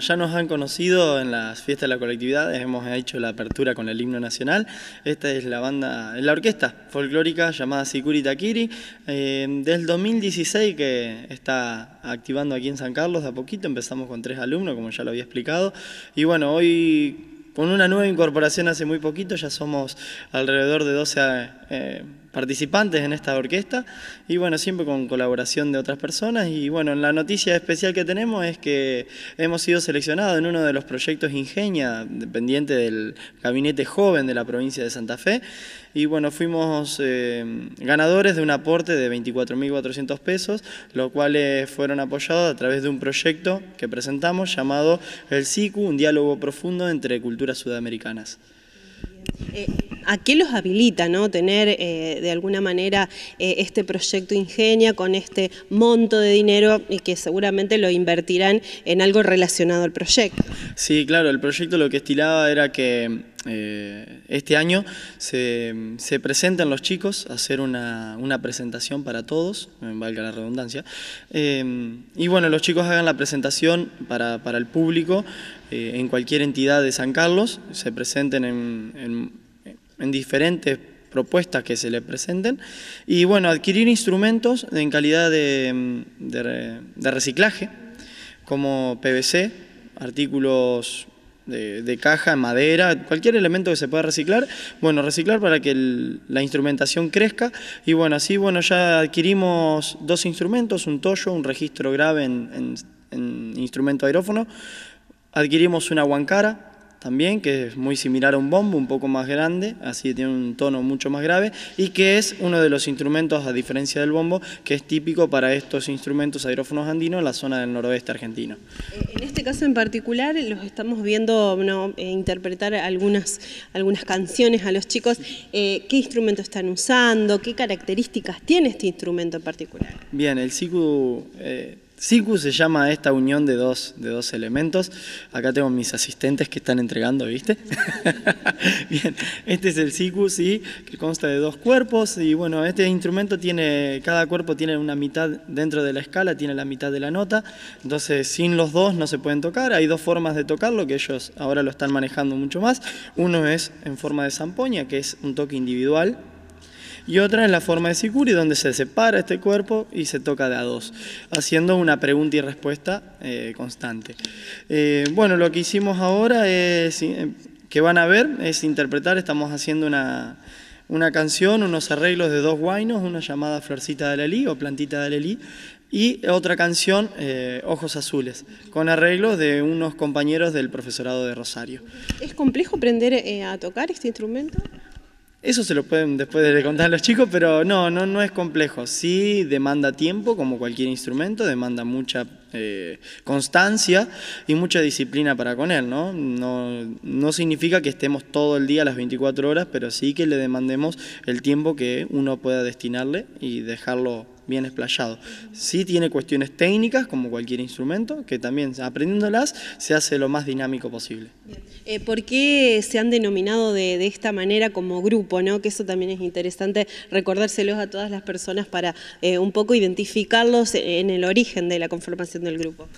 ya nos han conocido en las fiestas de la colectividad, hemos hecho la apertura con el himno nacional. Esta es la banda, la orquesta folclórica llamada Sikuri Takiri, eh, del 2016 que está activando aquí en San Carlos de a poquito. Empezamos con tres alumnos, como ya lo había explicado. Y bueno, hoy con una nueva incorporación hace muy poquito, ya somos alrededor de 12 eh, participantes en esta orquesta y bueno, siempre con colaboración de otras personas. Y bueno, la noticia especial que tenemos es que hemos sido seleccionados en uno de los proyectos Ingenia, dependiente del gabinete joven de la provincia de Santa Fe. Y bueno, fuimos eh, ganadores de un aporte de 24.400 pesos, los cuales fueron apoyados a través de un proyecto que presentamos llamado El SICU, un diálogo profundo entre culturas sudamericanas. Eh, ¿A qué los habilita ¿no? tener eh, de alguna manera eh, este proyecto Ingenia con este monto de dinero y que seguramente lo invertirán en algo relacionado al proyecto? Sí, claro, el proyecto lo que estilaba era que este año se, se, presenten los chicos a hacer una, presentación para todos, valga la redundancia, y bueno, los chicos hagan la presentación para, el público en cualquier entidad de San Carlos, se presenten en en diferentes propuestas que se le presenten. Y bueno, adquirir instrumentos en calidad de, reciclaje como PVC, artículos de, caja, madera, cualquier elemento que se pueda reciclar, bueno, reciclar para que la instrumentación crezca. Y bueno, así bueno, ya adquirimos dos instrumentos, un toyo, un registro grave en, en instrumento aerófono, adquirimos una guancara, también, que es muy similar a un bombo, un poco más grande, así tiene un tono mucho más grave, y que es uno de los instrumentos, a diferencia del bombo, que es típico para estos instrumentos aerófonos andinos en la zona del noroeste argentino. Eh, en este caso en particular, los estamos viendo eh, interpretar algunas, algunas canciones a los chicos. Eh, ¿Qué instrumento están usando? ¿Qué características tiene este instrumento en particular? Bien, el SICU... SICU se llama esta unión de dos, de dos elementos. Acá tengo mis asistentes que están entregando, ¿viste? Bien, este es el SICU, sí, que consta de dos cuerpos y bueno, este instrumento tiene, cada cuerpo tiene una mitad dentro de la escala, tiene la mitad de la nota, entonces sin los dos no se pueden tocar. Hay dos formas de tocarlo que ellos ahora lo están manejando mucho más. Uno es en forma de zampoña, que es un toque individual, y otra en la forma de Sicuri, donde se separa este cuerpo y se toca de a dos, haciendo una pregunta y respuesta eh, constante. Eh, bueno, lo que hicimos ahora es, eh, que van a ver, es interpretar, estamos haciendo una, una canción, unos arreglos de dos guainos, una llamada Florcita de Lelí o Plantita de Lelí, y otra canción, Ojos Azules, con arreglos de unos compañeros del profesorado de Rosario. ¿Es complejo aprender a tocar este instrumento? Eso se lo pueden después de contar a los chicos, pero no, no, no es complejo. Sí demanda tiempo, como cualquier instrumento, demanda mucha eh, constancia y mucha disciplina para con él. ¿no? ¿no? No significa que estemos todo el día las 24 horas, pero sí que le demandemos el tiempo que uno pueda destinarle y dejarlo bien explayado. Sí tiene cuestiones técnicas, como cualquier instrumento, que también aprendiéndolas se hace lo más dinámico posible. Eh, ¿Por qué se han denominado de, esta manera como grupo? ¿no? Que eso también es interesante recordárselos a todas las personas para eh, un poco identificarlos en el origen de la conformación del grupo.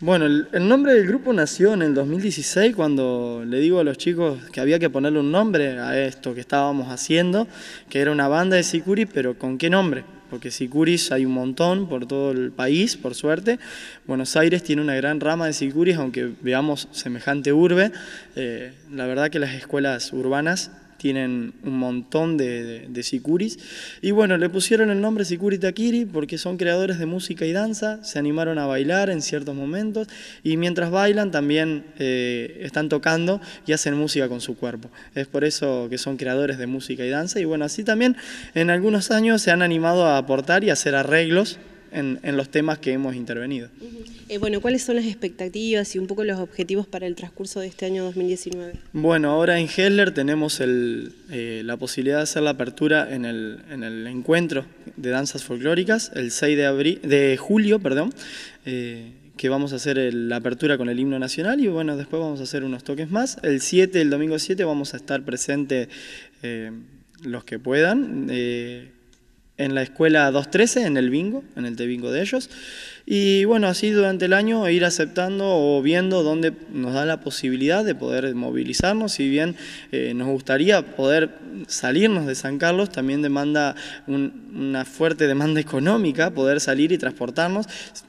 Bueno, el, nombre del grupo nació en el 2016 cuando le digo a los chicos que había que ponerle un nombre a esto que estábamos haciendo, que era una banda de Sicuri, pero ¿con qué nombre? Porque sicuris hay un montón por todo el país, por suerte. Buenos Aires tiene una gran rama de sicuris, aunque veamos semejante urbe. Eh, la verdad que las escuelas urbanas tienen un montón de, de, sicuris. Y bueno, le pusieron el nombre Sicuri Takiri porque son creadores de música y danza, se animaron a bailar en ciertos momentos y mientras bailan también eh, están tocando y hacen música con su cuerpo. Es por eso que son creadores de música y danza y bueno, así también en algunos años se han animado a aportar y hacer arreglos en, los temas que hemos intervenido. Eh, bueno, ¿cuáles son las expectativas y un poco los objetivos para el transcurso de este año 2019? Bueno, ahora en Hessler tenemos eh, la posibilidad de hacer la apertura en el, encuentro de danzas folclóricas el 6 de, abril, de julio, perdón, eh, que vamos a hacer la apertura con el himno nacional y bueno, después vamos a hacer unos toques más. El 7, el domingo 7, vamos a estar presentes los que puedan en la escuela 213, en el bingo, en el bingo de ellos. Y bueno, así durante el año ir aceptando o viendo dónde nos da la posibilidad de poder movilizarnos, si bien eh, nos gustaría poder salirnos de San Carlos, también demanda una fuerte demanda económica poder salir y transportarnos,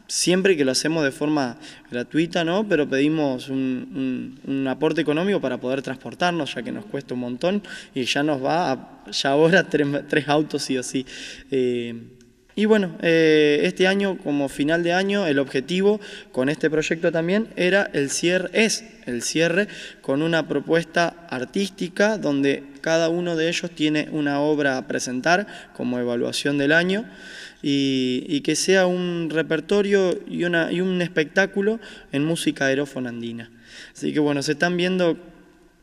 siempre que lo hacemos de forma gratuita, ¿no? pero pedimos un, aporte económico para poder transportarnos, ya que nos cuesta un montón y ya nos va, a, ya ahora tres, tres autos sí o sí. Eh, y bueno, eh, este año, como final de año, el objetivo con este proyecto también era el cierre, es el cierre con una propuesta artística donde cada uno de ellos tiene una obra a presentar como evaluación del año y, que sea un repertorio y, una, y un espectáculo en música aerófona andina. Así que bueno, se están viendo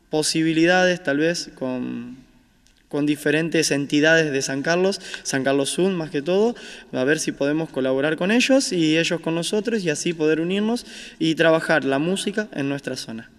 posibilidades tal vez con con diferentes entidades de San Carlos, San Carlos Sur más que todo, a ver si podemos colaborar con ellos y ellos con nosotros y así poder unirnos y trabajar la música en nuestra zona.